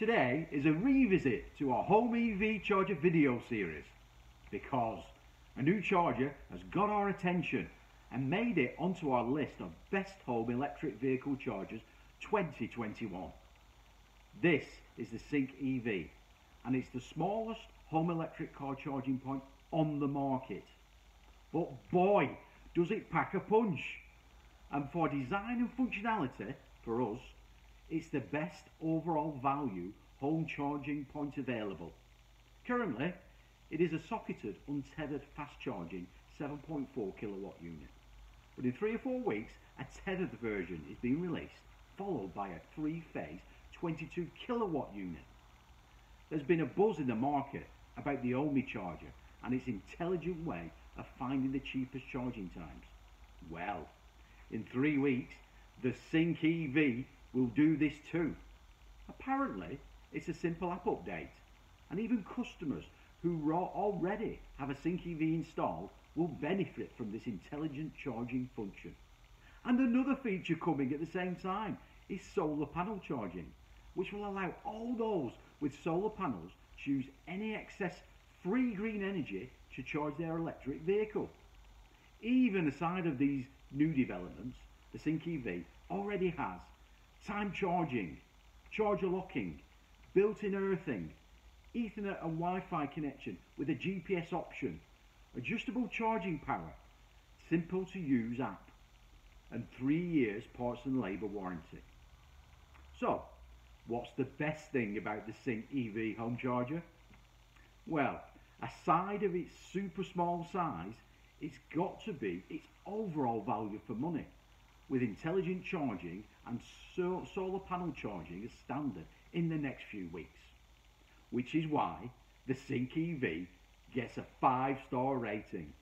Today is a revisit to our home EV charger video series because a new charger has got our attention and made it onto our list of best home electric vehicle chargers 2021. This is the Sync EV and it's the smallest home electric car charging point on the market. But boy, does it pack a punch! And for design and functionality, for us, it's the best overall value home charging point available. Currently, it is a socketed, untethered fast charging 7.4 kilowatt unit. But in three or four weeks, a tethered version is being released, followed by a three-phase 22 kilowatt unit. There's been a buzz in the market about the Ohme charger and its intelligent way of finding the cheapest charging times. Well, in three weeks, the Sync EV will do this too. Apparently, it's a simple app update, and even customers who already have a Sync EV installed will benefit from this intelligent charging function. And another feature coming at the same time is solar panel charging, which will allow all those with solar panels to use any excess free green energy to charge their electric vehicle. Even aside of these new developments, the Sync EV already has time charging, charger locking, built-in earthing, Ethernet and Wi-Fi connection with a GPS option, adjustable charging power, simple to use app, and three years parts and labour warranty. So, what's the best thing about the Sync EV home charger? Well, aside of its super small size, it's got to be its overall value for money with intelligent charging and so solar panel charging as standard in the next few weeks. Which is why the Sync EV gets a 5 star rating